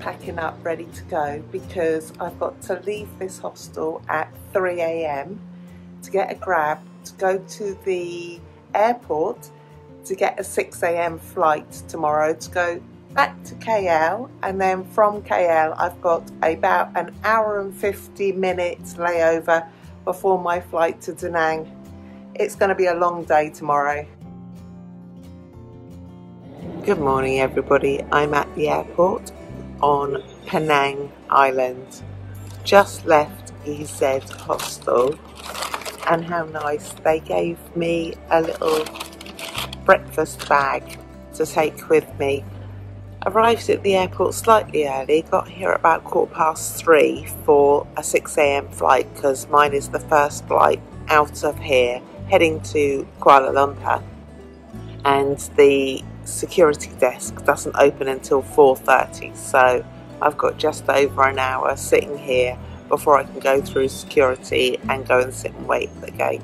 packing up ready to go because I've got to leave this hostel at 3am to get a grab to go to the airport to get a 6am flight tomorrow to go back to KL and then from KL I've got about an hour and 50 minutes layover before my flight to Da Nang. It's going to be a long day tomorrow. Good morning everybody, I'm at the airport on Penang Island. Just left EZ Hostel and how nice they gave me a little breakfast bag to take with me. Arrived at the airport slightly early, got here about quarter past three for a 6am flight because mine is the first flight out of here heading to Kuala Lumpur and the security desk doesn't open until 4.30 so I've got just over an hour sitting here before I can go through security and go and sit and wait at the gate.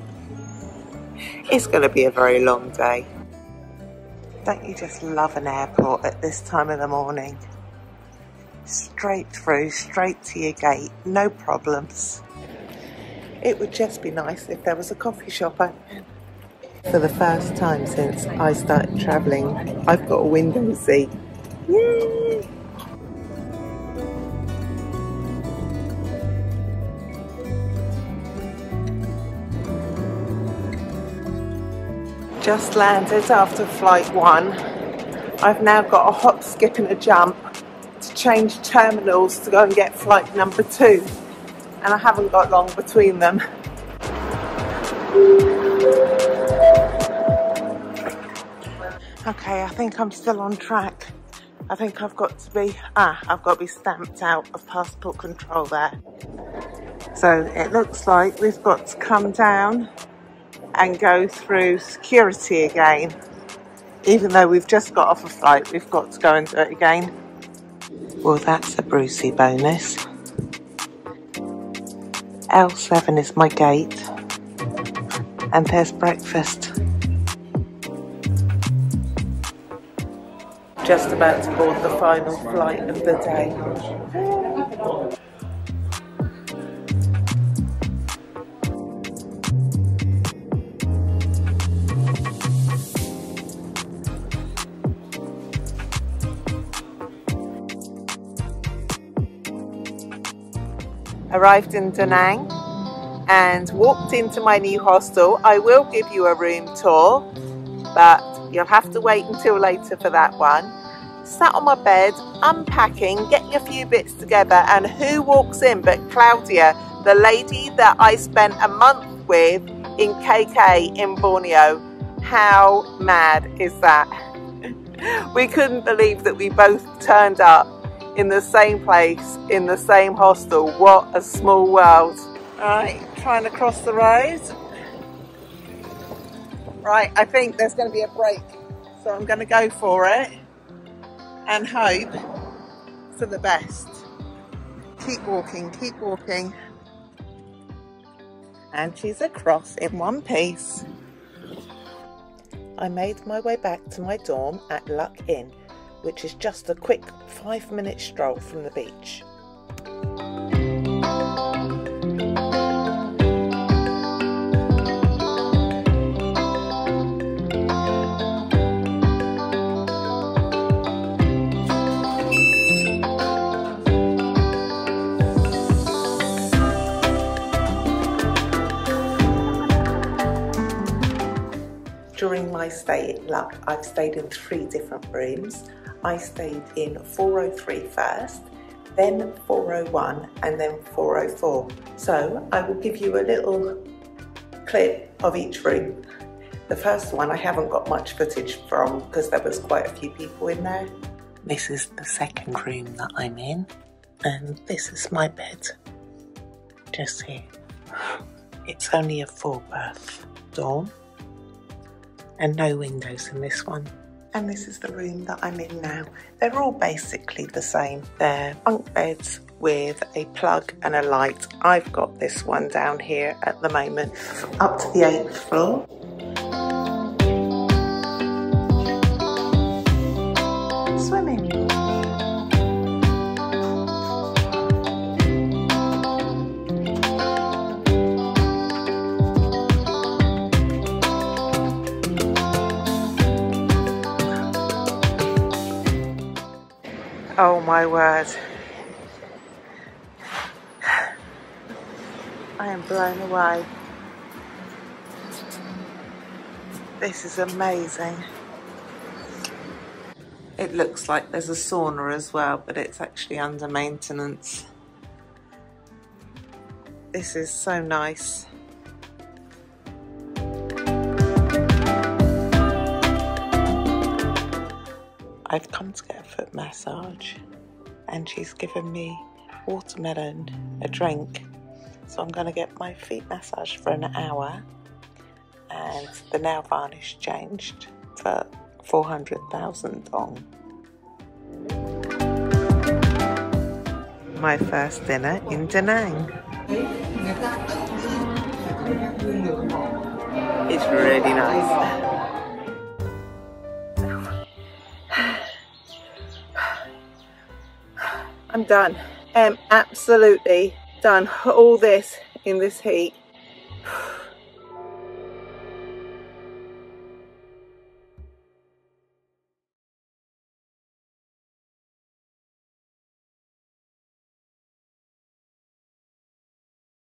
It's going to be a very long day. Don't you just love an airport at this time of the morning? Straight through, straight to your gate, no problems. It would just be nice if there was a coffee shop open. For the first time since I started travelling, I've got a window seat. Yay! just landed after flight one. I've now got a hop, skip and a jump to change terminals to go and get flight number two. And I haven't got long between them. Okay, I think I'm still on track. I think I've got to be, ah, I've got to be stamped out of passport control there. So it looks like we've got to come down and go through security again. Even though we've just got off a flight, we've got to go and do it again. Well, that's a Brucey bonus. L7 is my gate. And there's breakfast. Just about to board the final flight of the day. arrived in Da Nang and walked into my new hostel. I will give you a room tour, but you'll have to wait until later for that one. Sat on my bed, unpacking, getting a few bits together, and who walks in but Claudia, the lady that I spent a month with in KK in Borneo. How mad is that? we couldn't believe that we both turned up in the same place, in the same hostel. What a small world. Right, trying to cross the road. Right, I think there's going to be a break. So I'm going to go for it and hope for the best. Keep walking, keep walking. And she's across in one piece. I made my way back to my dorm at Luk Inn which is just a quick five minute stroll from the beach. During my stay Luk, I've stayed in three different rooms. I stayed in 403 first, then 401 and then 404. So I will give you a little clip of each room. The first one I haven't got much footage from because there was quite a few people in there. This is the second room that I'm in and this is my bed just here. It's only a four berth dorm and no windows in this one and this is the room that I'm in now. They're all basically the same. They're bunk beds with a plug and a light. I've got this one down here at the moment, up to the eighth floor. Oh my word. I am blown away. This is amazing. It looks like there's a sauna as well, but it's actually under maintenance. This is so nice. I've come to get a foot massage and she's given me watermelon, a drink. So I'm going to get my feet massaged for an hour and the nail varnish changed for 400,000 dong. My first dinner in Da Nang. It's really nice. I'm done. I'm absolutely done. All this in this heat.